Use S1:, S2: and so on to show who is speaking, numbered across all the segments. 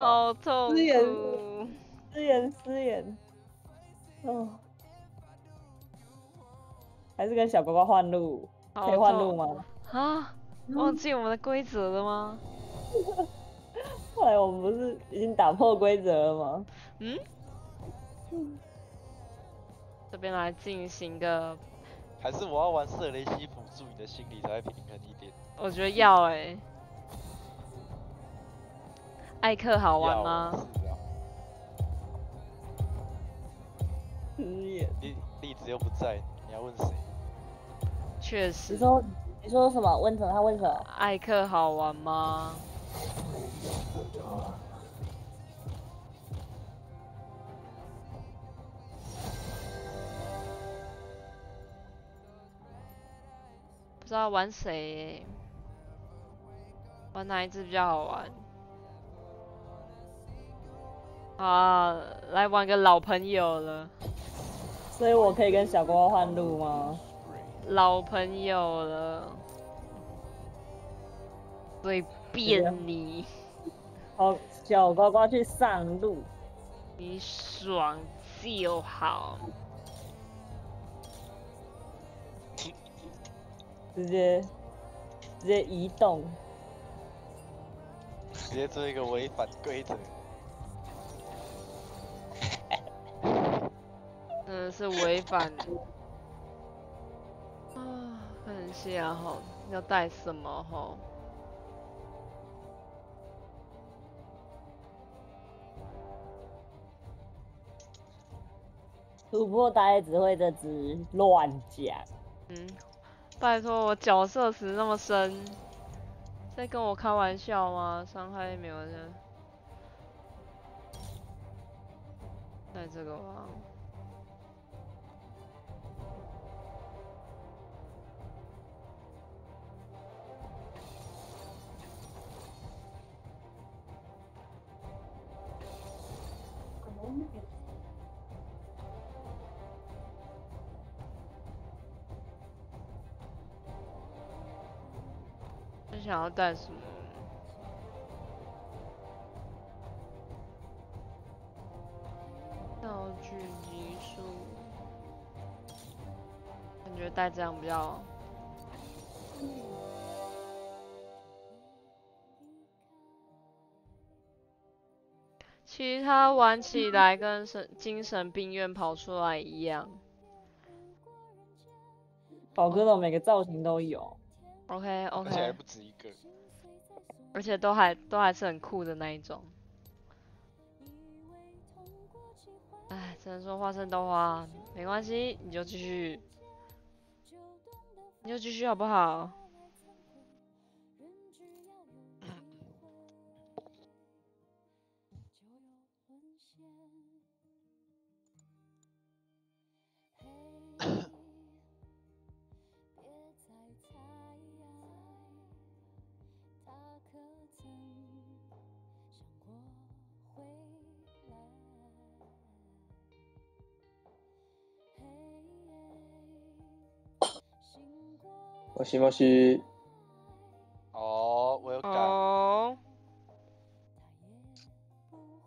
S1: 好痛
S2: 失言
S1: 苦。
S2: 失言失言，哦，还是跟小乖乖换路，可以换路吗？
S1: 啊，忘记我们的规则了吗？
S2: 后来我们不是已经打破规则了吗？
S1: 嗯，这边来进行个，
S3: 还是我要玩瑟雷西辅助你的心理才会平衡一点？
S1: 我觉得要哎、艾克好玩吗？
S3: 是啊，
S2: 失言。
S3: 栗栗子又不在，你要问谁？
S1: 确实
S2: 你，说你说什么？问什么？他问什么？
S1: 艾克好玩吗？不知道玩谁欸、玩哪一只比较好玩？啊，来玩个老朋友了，
S2: 所以我可以跟小呱呱换路吗？
S1: 老朋友了，随便你，
S2: 好，小呱呱去上路。
S1: 你爽就好。
S2: 直接直接移动，
S3: 直接做一个违反规则。
S1: 真的是违反。啊，看一下哈，要带什么哈？
S2: 突破大概只会这只乱讲。
S1: 嗯，拜托，我角色词那么深，在跟我开玩笑吗？伤害没有的，带这个吧。你想要带什么？道具级数，感觉带这样比较。其实他玩起来跟神精神病院跑出来一样。
S2: 宝哥的每个造型都有
S1: ，OK
S3: 而且还
S1: OK，
S3: 不止一个。
S1: 而且都还都还是很酷的那一种。哎，只能说花生豆花没关系，你就继续，你就继续好不好？
S4: もしもし，
S3: 哦，我有感，
S1: 哦，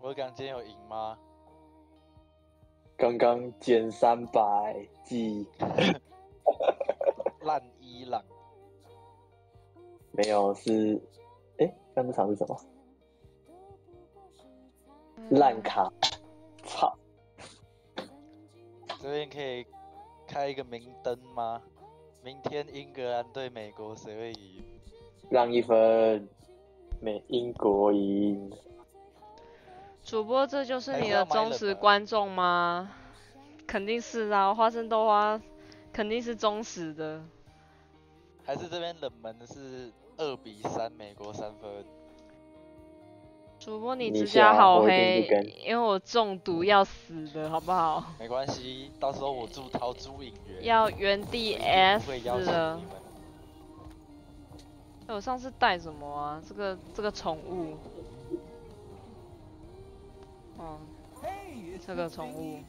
S3: 我有感今天有赢吗？
S4: 刚刚减三百记，
S3: 烂伊朗，
S4: 没有是，哎，刚这场是什么？烂卡，操！
S3: 这边可以开一个明灯吗？ 明天英格兰对美国谁会赢？
S4: 让一分，美英国赢。
S1: 主播，这就是你的忠实观众吗？肯定是啊，花生豆花肯定是忠实的。
S3: 还是这边冷门的是二比三，美国三分。
S1: 主播，你
S4: 你
S1: 指甲好黑，因为我中毒要死的好不好？
S3: 没关系，到时候我祝桃珠影园，
S1: 要原地 S 了我上次带什么啊？这个这个宠物，哦，这个宠物，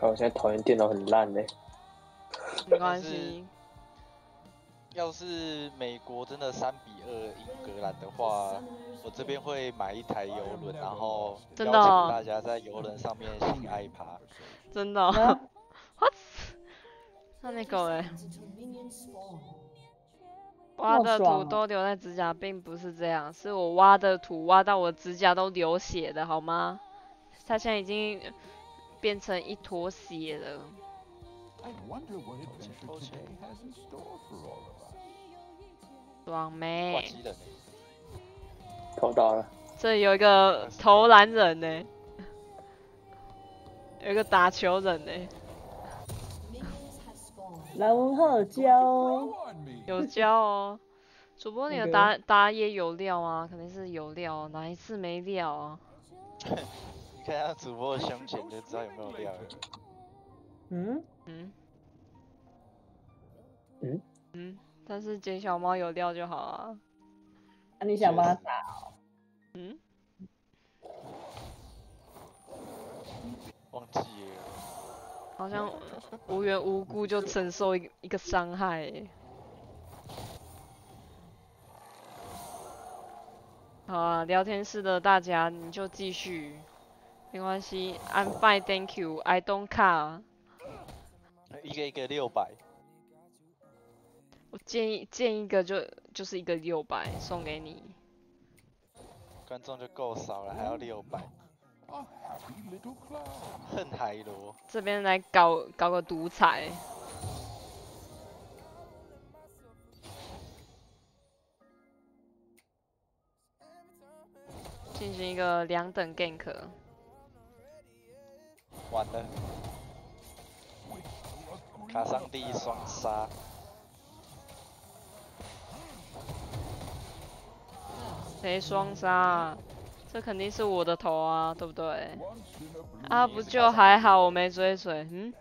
S4: 好，我现在讨厌电脑很烂呢。
S1: 没关系。
S3: 要是美国真的三比二英格兰的话，我这边会买一台游轮，然后
S1: 真的哦
S3: 邀请大家在游轮上面性爱趴。
S1: 真的、哦
S2: 啊
S1: What？那那个嘞，挖的土都留在指甲，并不是这样，是我挖的土挖到我指甲都流血的好吗？它现在已经变成一坨血了。爽
S3: 挂
S1: 没？
S3: 机人欸，
S4: 偷到了，
S1: 这里有一个投篮人呢，有一个打球人呢，
S2: 蓝文浩有教哦.
S1: 有教哦。主播你的打打野有料啊，肯定是有料啊，哪一次没料啊？
S3: 你看下主播的胸前就知道有没有料了。
S2: 嗯，
S1: 嗯
S4: 嗯
S1: 嗯，但是捡小猫有料就好啊。
S2: 那、你想帮他打？
S1: 嗯，
S3: 忘记了，
S1: 好像无缘无故就承受一个一个伤害欸。好啊，聊天室的大家你就继续，没关系，I'm fine, thank you, I don't care。
S3: 一个一个六百，
S1: 我建议建一个就就是一个六百送给你。
S3: 观众就够少了，还要六百.恨海螺。
S1: 这边来搞搞个独裁。进行一个两等 gank，
S3: 完了，卡上第一双杀，
S1: 谁双杀啊？这肯定是我的头啊，对不对啊，不就还好，我没追随。嗯，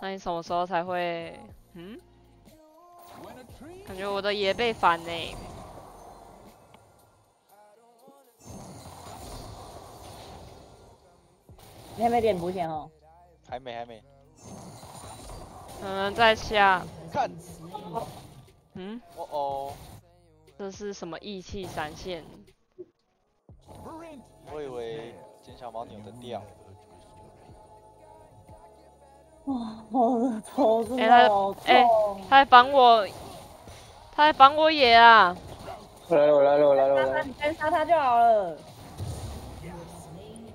S1: 那你什么时候才会？嗯感觉我的也被反呢。
S2: 你还没点补血哦？
S3: 还没还没，
S1: 嗯，在下。
S3: 看，
S1: 嗯，
S3: 哦哦，
S1: 这是什么义气闪现？
S3: 我以为金小猫扭的掉，
S2: 哇，我的头真
S1: 哎他
S2: 的好痛。
S1: 哎他还防我，他还防我野啊！
S4: 我来了，我来了，我来了，我
S2: 杀他，
S4: 来了，
S2: 你先杀他就好了。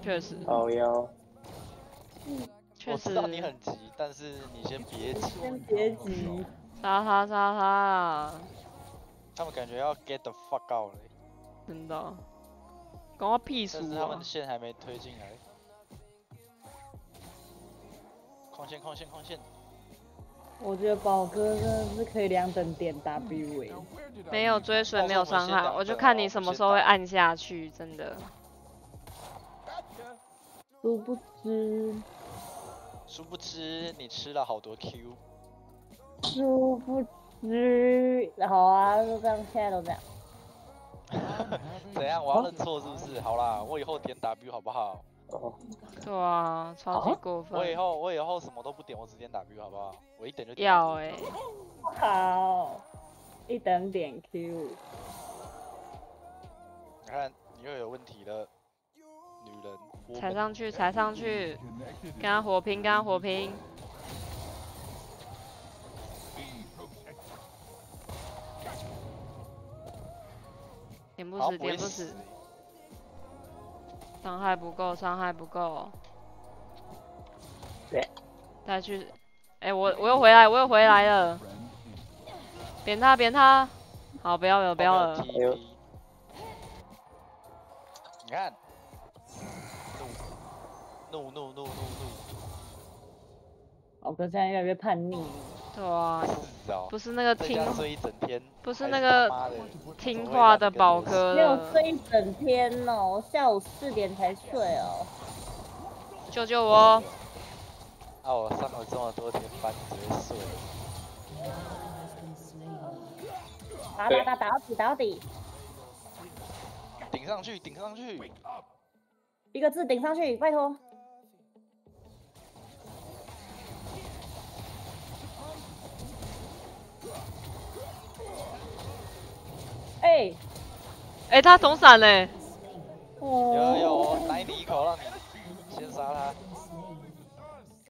S1: 确实，
S4: 好腰，
S1: 确实
S3: 我知，道你很急，但是你先别急，
S2: 先别急，
S1: 杀他杀他啊！
S3: 他们感觉要 get the fuck out 了，
S1: 真的，关我屁事啊
S3: 但是他们的！线还没推进来。空线空线空线，
S2: 我觉得宝哥真的是可以两等点 W 哎
S5: now，where did I
S1: 没有追随，没有伤害，
S3: 我
S1: 就看你什么时候会按下去，真的。
S2: 殊不知，
S3: 殊不知你吃了好多 Q，
S2: 殊不知，好啊，就这样，现在都这样。
S3: 怎样？我要认错是不是？好啦，我以后点 W 好不好？
S4: 哦，
S1: 对啊，超级
S2: 啊
S1: 过分。
S3: 我以后我以后什么都不点，我只点 W 好不好？我一点就点
S1: 要
S3: W
S1: 哎、
S2: 好，一等点 Q，
S3: 你看你又有问题了，女
S1: 踩上去，踩上去跟他火拼，跟他火拼。点不死，点不死
S3: 死，，
S1: 伤害不够，伤害不够。
S4: 对
S1: 再去，哎、我我又回来，我又回来了，扁他，扁他。好，不要了，不要了。
S3: 你看，怒怒怒怒怒怒，
S2: 宝哥现在越来越叛逆。
S1: 对啊，
S3: 是哦，
S1: 不是那个
S3: 在
S1: 听
S3: 家睡一整天，
S1: 不是
S3: 还
S1: 那个听话的宝哥
S2: 没有
S1: 了，
S2: 睡一整天哦，我下午四点才睡哦。
S1: 救救我！
S3: 啊，我上了这么多天班，只会睡。
S2: 打打打打到底打到底，
S3: 顶上去，顶上去，
S2: 一个字顶上去，拜托。哎、
S1: 哎、他同闪嘞，
S2: 哦，
S3: 有有，我奶你一口，让你。先杀他。